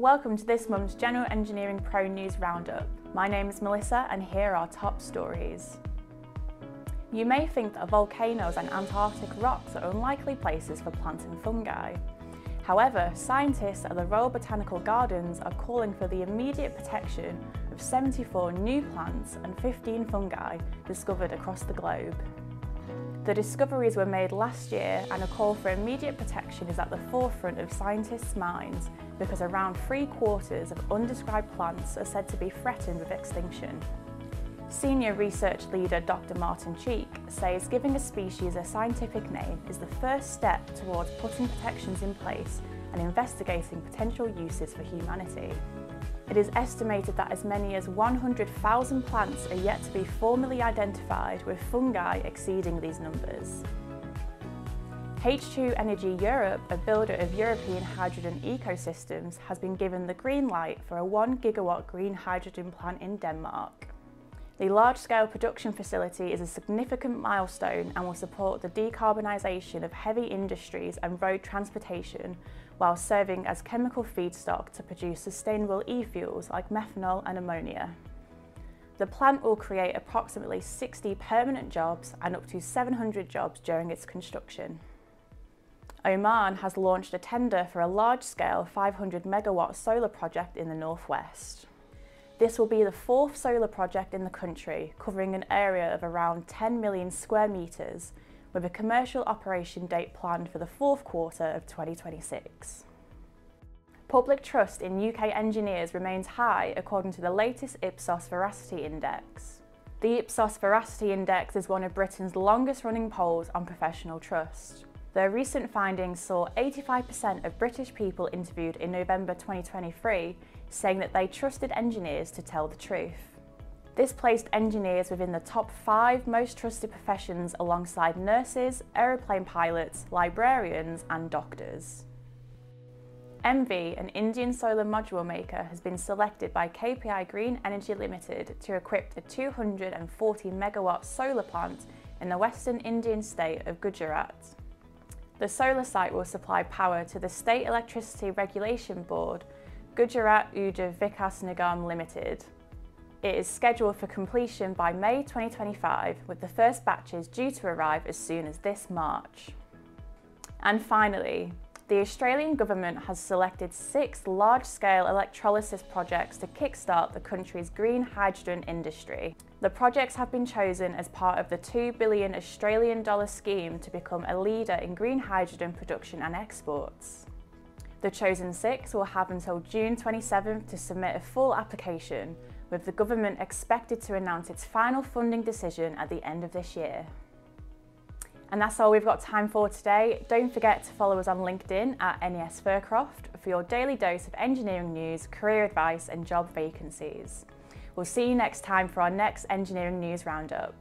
Welcome to this month's General Engineering Pro News Roundup. My name is Melissa and here are top stories. You may think that volcanoes and Antarctic rocks are unlikely places for plants and fungi. However, scientists at the Royal Botanical Gardens are calling for the immediate protection of 74 new plants and 15 fungi discovered across the globe. The discoveries were made last year and a call for immediate protection is at the forefront of scientists' minds because around three quarters of undescribed plants are said to be threatened with extinction. Senior research leader Dr Martin Cheek says giving a species a scientific name is the first step towards putting protections in place and investigating potential uses for humanity. It is estimated that as many as 100,000 plants are yet to be formally identified with fungi exceeding these numbers. H2 Energy Europe, a builder of European hydrogen ecosystems, has been given the green light for a 1 gigawatt green hydrogen plant in Denmark. The large-scale production facility is a significant milestone and will support the decarbonisation of heavy industries and road transportation while serving as chemical feedstock to produce sustainable e-fuels like methanol and ammonia. The plant will create approximately 60 permanent jobs and up to 700 jobs during its construction. Oman has launched a tender for a large-scale 500 megawatt solar project in the northwest. This will be the fourth solar project in the country, covering an area of around 10 million square metres, with a commercial operation date planned for the fourth quarter of 2026. Public trust in UK engineers remains high according to the latest Ipsos Veracity Index. The Ipsos Veracity Index is one of Britain's longest running polls on professional trust. Their recent findings saw 85% of British people interviewed in November 2023 saying that they trusted engineers to tell the truth. This placed engineers within the top five most trusted professions alongside nurses, aeroplane pilots, librarians and doctors. Emmvee, an Indian solar module maker, has been selected by KPI Green Energy Limited to equip a 240 megawatt solar plant in the western Indian state of Gujarat. The solar site will supply power to the State Electricity Regulation Board, Gujarat Urja Vikas Nigam Limited. It is scheduled for completion by May 2025, with the first batches due to arrive as soon as this March. And finally, the Australian government has selected six large-scale electrolysis projects to kickstart the country's green hydrogen industry. The projects have been chosen as part of the 2 billion Australian dollar scheme to become a leader in green hydrogen production and exports. The chosen six will have until June 27th to submit a full application, with the government expected to announce its final funding decision at the end of this year. And that's all we've got time for today. Don't forget to follow us on LinkedIn at NES Fircroft for your daily dose of engineering news, career advice and job vacancies. We'll see you next time for our next engineering news roundup.